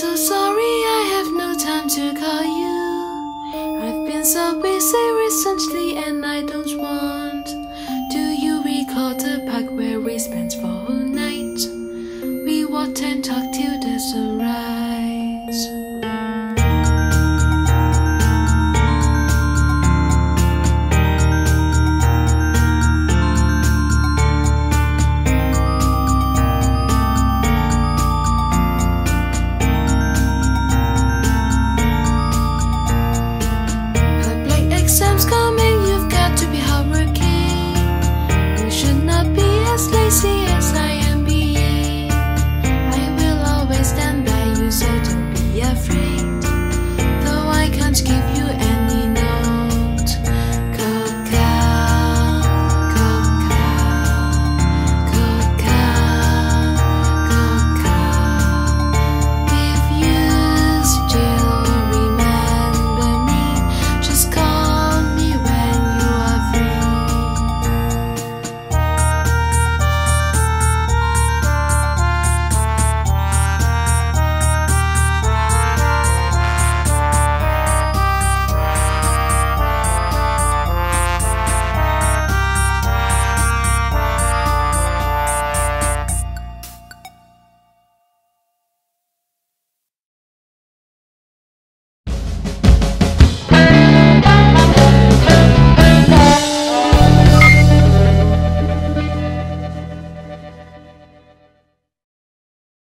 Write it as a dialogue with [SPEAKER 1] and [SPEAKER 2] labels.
[SPEAKER 1] so sorry I have no time to call you. I've been so busy recently and I don't want. Do you recall the park where we spent the whole night? We walked and talked. Sometimes.